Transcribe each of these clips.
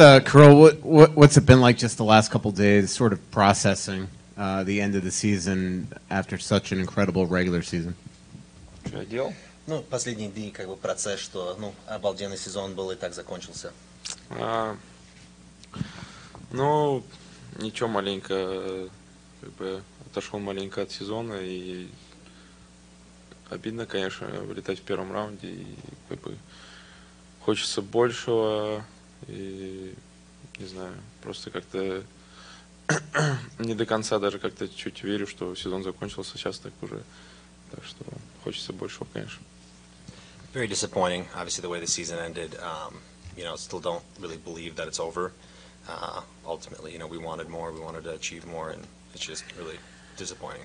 uh, Kirill, what, what, what's it been like just the last couple days, sort of processing uh, the end of the season after such an incredible regular season? Что делал? Ну, последние дни, как бы, процесс, что, ну, обалденный сезон был и так закончился. А, ну, ничего, маленько, как бы, отошел маленько от сезона и обидно, конечно, вылетать в первом раунде и как бы хочется большего и не знаю, просто как-то не до конца даже как-то чуть верю, что сезон закончился сейчас так уже. Так что хочется большего, конечно. Very disappointing, obviously, the way the season ended. Um, you know, still don't really believe that it's over. Uh, ultimately, you know, we wanted more, we wanted to achieve more, and it's just really disappointing.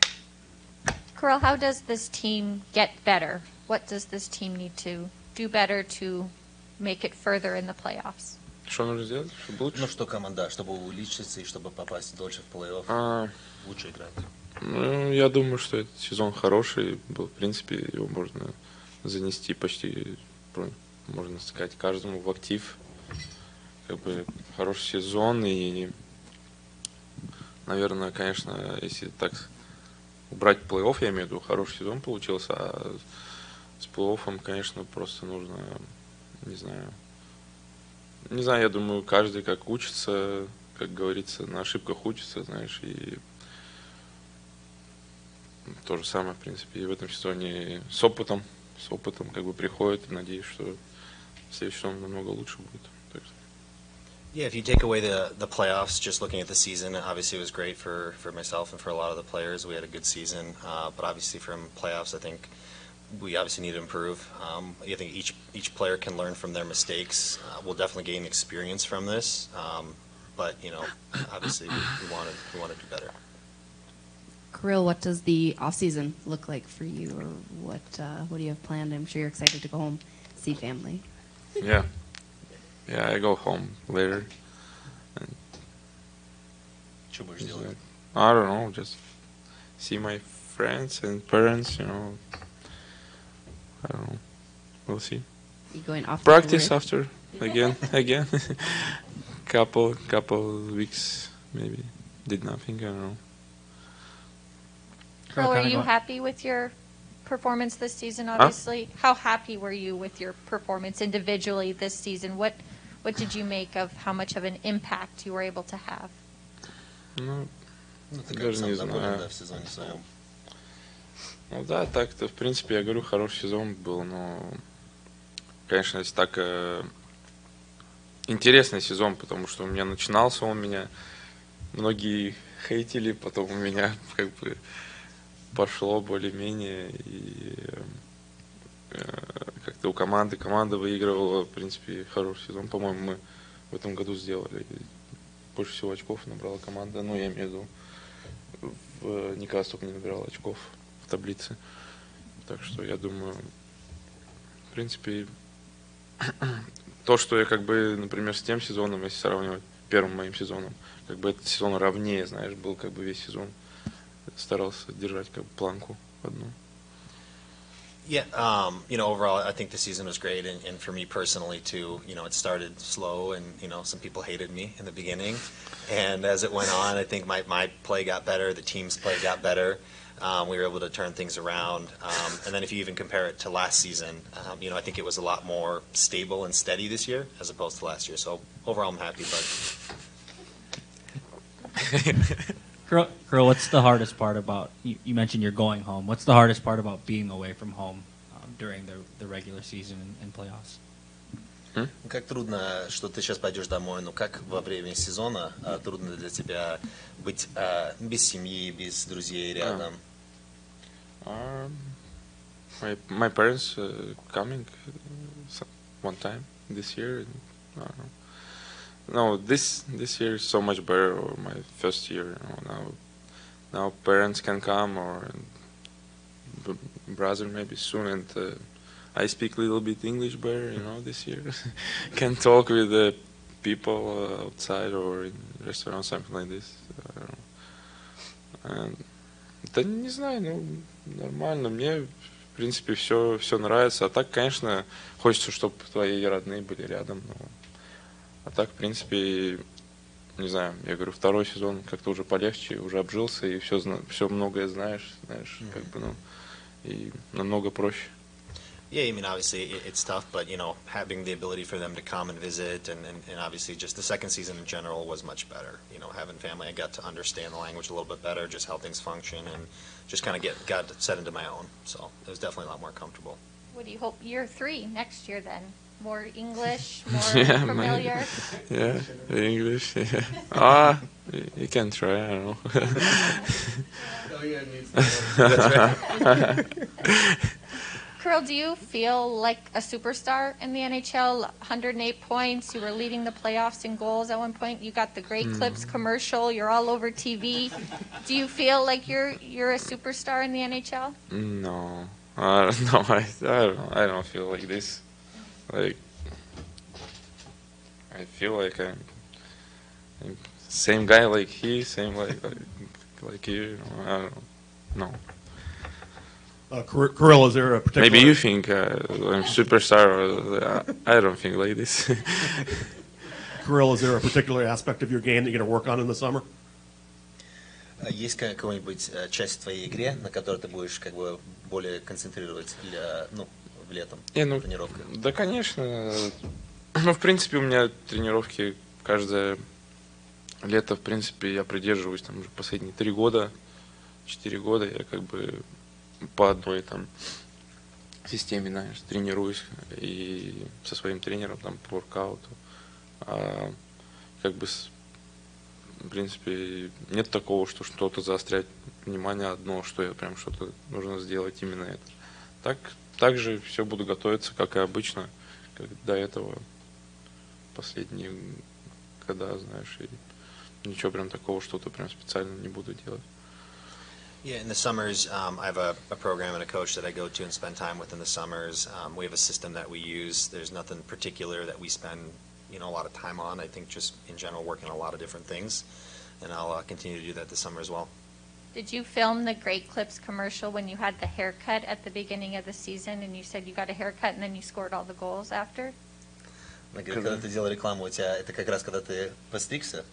Kirill, how does this team get better? What does this team need to do better to make it further in the playoffs? Что нужно сделать, чтобы лучше? Ну, что команда, чтобы увеличиться и чтобы попасть дольше в плей-офф, А, лучше играть. ну, я думаю, что этот сезон хороший был. В принципе, его можно занести почти, можно сказать, каждому в актив. Как бы хороший сезон и, наверное, конечно, если так убрать плей-офф, я имею в виду, хороший сезон получился, а с плей-оффом, конечно, просто нужно, не знаю, не знаю, я думаю, каждый как учится, как говорится, на ошибках учится, знаешь, и то же самое, в принципе, и в этом сезоне с опытом, с опытом как бы приходит, и надеюсь, что в следующем намного лучше будет. Yeah, if you take away the, the playoffs, just looking at the season, obviously it was great for, for myself and for a lot of the players. We had a good season, uh, but obviously from playoffs, I think we obviously need to improve. Um, I think each each player can learn from their mistakes. Uh, we'll definitely gain experience from this, um, but you know, obviously we, want to we want to do better. Kirill, what does the off season look like for you, or what uh, what do you have planned? I'm sure you're excited to go home, see family. Yeah, yeah, I go home later. And I don't know, just see my friends and parents, you know, I don't know. We'll see. You going off? Practice after again, again. couple, couple weeks maybe. Did nothing. I don't know. Pearl, are you happy with your performance this season? Obviously, huh? how happy were you with your performance individually this season? What what did you make of how much of an impact you were able to have? No, nothing good. Something good. Ну да, так-то, в принципе, я говорю, хороший сезон был, но, конечно, если так, э, интересный сезон, потому что у меня начинался он, меня. Многие хейтили, потом у меня как бы пошло более-менее, и э, как-то у команды, команда выигрывала, в принципе, хороший сезон, по-моему, мы в этом году сделали. Больше всего очков набрала команда, ну, я имею в виду, в Никас только не набирал очков таблице. Так что я думаю, в принципе, то, что я как бы, например, с тем сезоном, если сравнивать первым моим сезоном, как бы этот сезон ровнее, знаешь, был как бы весь сезон. Старался держать как бы планку одну. Yeah, um, you know, overall, I think the season was great, and, and for me personally too. You know, it started slow, and you know, some people hated me in the beginning, and as it went on, I think my, my play got better, the team's play got better. Um, we were able to turn things around, um, and then if you even compare it to last season, um, you know, I think it was a lot more stable and steady this year as opposed to last year. So overall, I'm happy, but Girl, girl, what's the hardest part about? You, you mentioned you're going home. What's the hardest part about being away from home um, during the the regular season and, and playoffs? Как трудно, что ты сейчас пойдешь домой, но как во время сезона а, трудно для тебя быть а, без семьи, без друзей рядом. Um, my my parents uh, coming uh, one time this year. Know. No, this this year is so much better. Or my first year, you know, now now parents can come or brother maybe soon, and uh, I speak a little bit English better. You know, this year can talk with the people uh, outside or in restaurants, something like this. And да не знаю, ну, нормально. Мне, в принципе, все, все нравится. А так, конечно, хочется, чтобы твои родные были рядом. Но А так, в принципе, не знаю, я говорю, второй сезон как-то уже полегче, уже обжился, и все, все многое знаешь, знаешь, как бы, ну, и намного проще. Yeah, I mean, obviously it, it's tough, but you know, having the ability for them to come and visit, and, and, and obviously just the second season in general was much better. You know, having family, I got to understand the language a little bit better, just how things function, and just kind of get got set into my own. So it was definitely a lot more comfortable. What do you hope year three next year then? More English, more Yeah, familiar. Yeah, English. Yeah. Ah, you you can try. I don't know. Do you feel like a superstar in the NHL? 108 points. You were leading the playoffs in goals at one point. You got the Great hmm. Clips commercial. You're all over TV. Do you feel like you're you're a superstar in the NHL? No, I don't know. I, I don't. I don't feel like this. Like I feel like I'm, I'm same guy like he, same like like, like you. you know, I don't know. No. Uh, Kir- Kirill, is there a particular? Maybe you think uh, I'm superstar. Uh, I don't think like this. Kirill, is there a particular aspect of your game that you're going to work on in the summer? А Есть какая-нибудь э, часть в твоей игре, на которой ты будешь как бы более концентрировать для, ну, в летом Не, ну, тренировках? Да, конечно. Ну, в принципе, у меня тренировки каждое лето, в принципе, я придерживаюсь там уже последние три года, четыре года, я как бы по одной там системе, знаешь, тренируюсь и со своим тренером там по воркауту. А, как бы, в принципе, нет такого, что что-то заострять внимание одно, что я прям что-то нужно сделать именно это. Так, так же все буду готовиться, как и обычно, как до этого последние года, знаешь, и ничего прям такого, что-то прям специально не буду делать. Yeah, in the summers, um, I have a, a program and a coach that I go to and spend time with in the summers. Um, we have a system that we use. There's nothing particular that we spend, you know, a lot of time on. I think just in general working on a lot of different things, and I'll uh, continue to do that this summer as well. Did you film the Great Clips commercial when you had the haircut at the beginning of the season and you said you got a haircut and then you scored all the goals after? Она говорит, когда ты делал рекламу, у тебя это как раз когда ты постригся,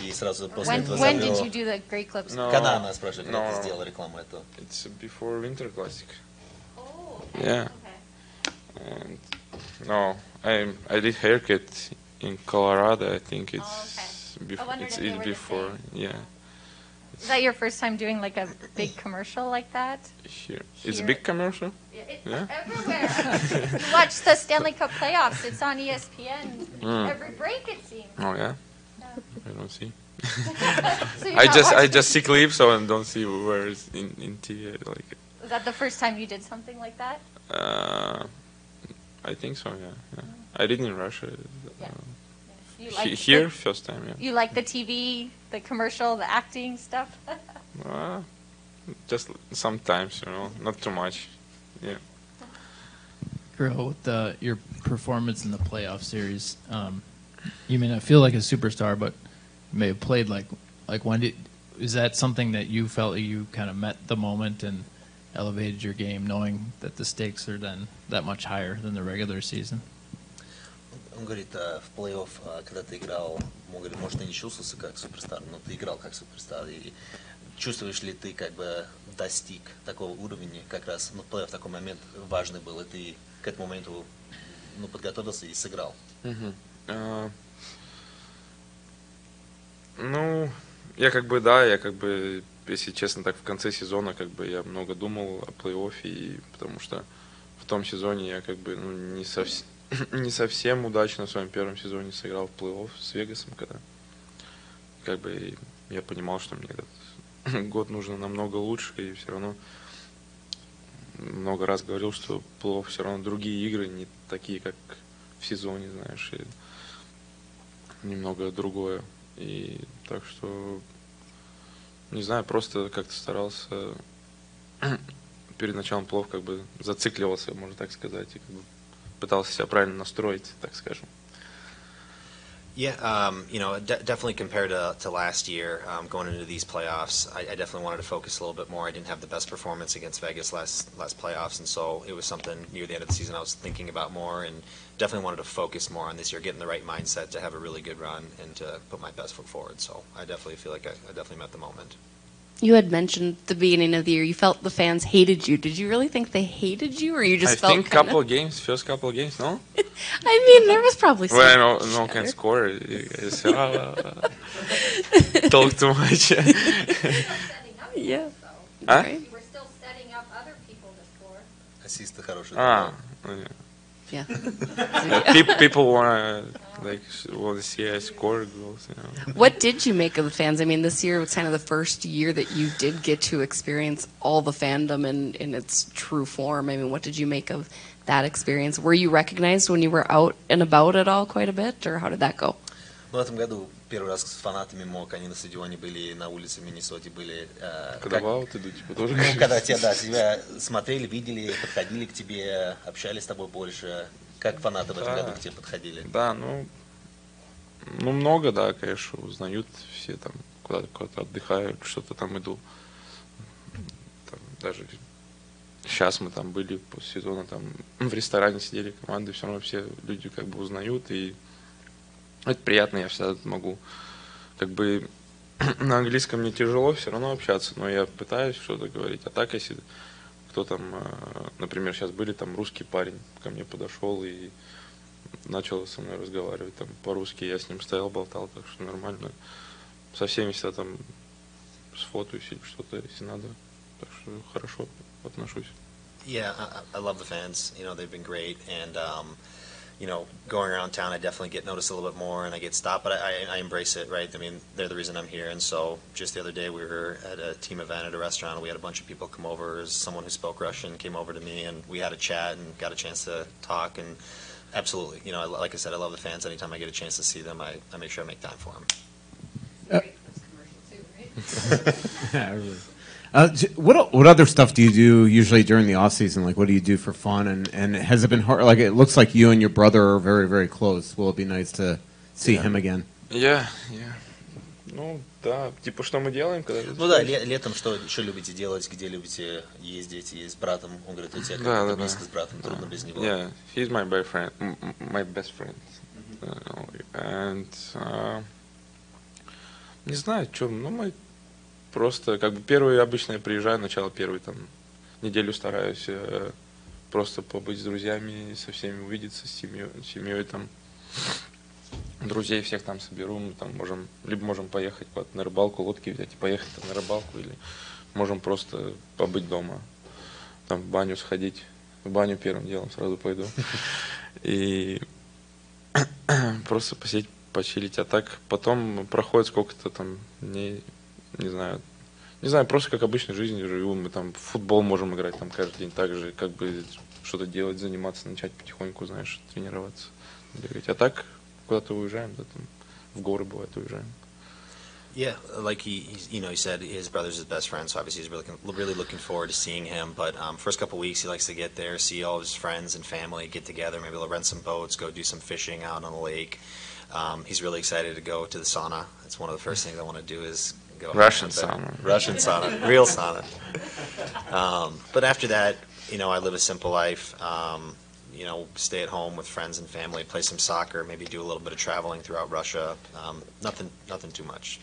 и сразу после When, этого when did завел- you do the Great Clips? No. Когда она спрашивает, когда No. ты сделал рекламу эту? It's before Winter Classic. Oh, Yeah. okay. And no, I I did haircut in Colorado. I think it's Oh, okay. I before. wondered It's, if they it's were the before. same. Yeah. Is that your first time doing like a big commercial like that? Here. It's Here. big commercial. It's Yeah. everywhere. you watch the Stanley Cup playoffs. It's on E ESPN Mm. every break. It seems. Oh yeah. Yeah. I don't see. So I not just I just see clips so I don't see where it's in in TV. Like, Was that the first time you did something like that? uh, I think so. Yeah. yeah. I did in Russia. Yeah. Uh, You he- like here The, first time. Yeah. you like the TV, the commercial, the acting stuff. Uh, just sometimes, you know, not too much. Yeah. Girl, with the, your performance in the playoff series, um, you may not feel like a superstar, but you may have played like like when did is that something that you felt you kind of met the moment and elevated your game, knowing that the stakes are then that much higher than the regular season? Он говорит, а, в плей-офф, а, когда ты играл, он говорит, может, ты не чувствовался как суперстар, но ты играл как суперстар. И чувствуешь ли ты как бы достиг такого уровня, как раз ну, в плей-офф такой момент важный был, и ты к этому моменту ну, подготовился и сыграл? Мгм. А, Ну, я как бы, да, я как бы, если честно, так в конце сезона, как бы я много думал о плей-оффе, и потому что в том сезоне я как бы ну, не, совс- не совсем удачно в своем первом сезоне сыграл в плей-офф с Вегасом, когда как бы я понимал, что мне этот год нужно намного лучше, и все равно много раз говорил, что плей-офф все равно другие игры, не такие, как в сезоне, знаешь, и немного другое. И так что, не знаю, просто как-то старался перед началом плов как бы зацикливался, можно так сказать, и как бы пытался себя правильно настроить, так скажем. Yeah, um, you know, de- definitely compared to, to last year, um, going into these playoffs, I, I definitely wanted to focus a little bit more. I didn't have the best performance against Vegas last last playoffs, and so it was something near the end of the season I was thinking about more, and definitely wanted to focus more on this year, getting the right mindset to have a really good run and to put my best foot forward. So I definitely feel like I, I definitely met the moment You had mentioned at the beginning of the year you felt the fans hated you. Did you really think they hated you, or you just I felt think kinda- couple of games, first couple of games, no? I mean, there was probably some. When no, no chatter. can score, you guys, ah, talk too much. Yeah. А? Right? We're still setting up other people to score. Ассисты хорошие. Ah, Yeah. Yeah. Uh, people, people want to like want to see a score goals. You know? What did you make of the fans? I mean, this year was kind of the first year that you did get to experience all the fandom in in its true form. I mean, what did you make of that experience? Were you recognized when you were out and about at all quite a bit, or how did that go? Первый раз с фанатами МОК, они на стадионе были, на улице в Миннесоте были. э, Когда как- в идут, типа тоже. Ну, когда тебя, да, тебя смотрели, видели, подходили к тебе, общались с тобой больше. Как фанаты в этом Да. году к тебе подходили? Да, ну, ну много, да, конечно, узнают все там, куда-то куда отдыхают, что-то там иду. Там, даже сейчас мы там были после сезона, там в ресторане сидели команды, все равно все люди как бы узнают, и это приятно, я всегда могу как бы на английском мне тяжело все равно общаться, но я пытаюсь что-то говорить. А так, если кто там, э, например, сейчас были там русский парень ко мне подошел и начал со мной разговаривать там по-русски, я с ним стоял, болтал, так что нормально. Со всеми всегда там сфотаюсь или что-то, если надо. Так что хорошо отношусь. Yeah, I, I love the fans. You know, they've been great, and um, you know, going around town, I definitely get noticed a little bit more, and I get stopped, but I, I, I embrace it. Right? I mean, they're the reason I'm here, and so just the other day, we were at a team event at a restaurant, and we had a bunch of people come over. Someone who spoke Russian came over to me, and we had a chat and got a chance to talk, and absolutely, you know, I, like I said, I love the fans. Anytime I get a chance to see them, I, I make sure I make time for them. Uh, j- what what other stuff do you do usually during the off season? Like, what do you do for fun? And and has it been hard? Like, it looks like you and your brother are very very close. Will it be nice to see Yeah. him again? Я, я. Ну, да, типа, что мы делаем, когда... Ну да, ле- летом что еще любите делать, где любите ездить и с братом? Он говорит, у тебя Да, как-то да, близко да. с братом, трудно без него. Yeah, he's my best friend, m- m- my best friend. Uh, and uh, не знаю, что, ну мы просто как бы первый обычно я приезжаю, начало первой там неделю стараюсь э, просто побыть с друзьями, со всеми увидеться, с семьей, семьей там друзей всех там соберу, мы там можем, либо можем поехать куда-то на рыбалку, лодки взять и поехать там на рыбалку, или можем просто побыть дома, там в баню сходить, в баню первым делом сразу пойду, и просто посидеть, почилить, а так потом проходит сколько-то там дней, не знаю, не знаю, просто как обычной жизнью живу, мы там в футбол можем играть там каждый день, так же, как бы что-то делать, заниматься, начать потихоньку, знаешь, тренироваться, бегать, а так куда-то уезжаем, да, там, в горы бывает уезжаем. Yeah, like he, you know, he said his brother's his best friend, so obviously he's really, really looking forward to seeing him. But um, first couple weeks, he likes to get there, see all his friends and family, get together, maybe they'll rent some boats, go do some fishing out on the lake. Um, he's really excited to go to the sauna. That's one of the first things I want to do is go. Russian sauna. Russian sauna, real sauna. Um, but after that, you know, I live a simple life. Um, you know, stay at home with friends and family, play some soccer, maybe do a little bit of traveling throughout Russia. Um, nothing, nothing too much.